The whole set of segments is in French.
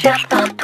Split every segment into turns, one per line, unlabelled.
Shut up.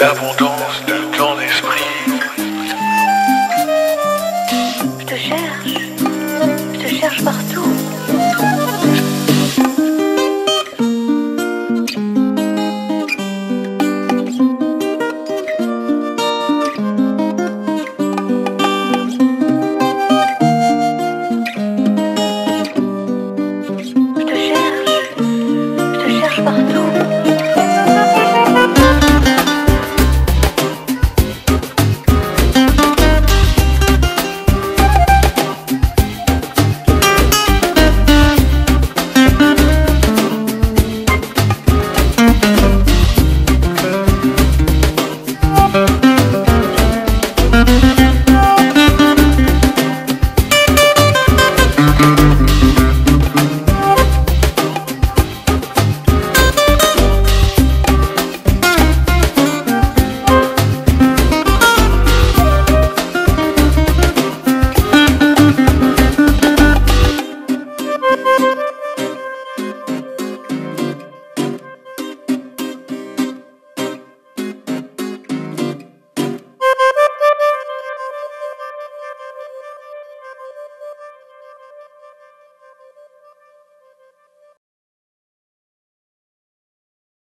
L'abondance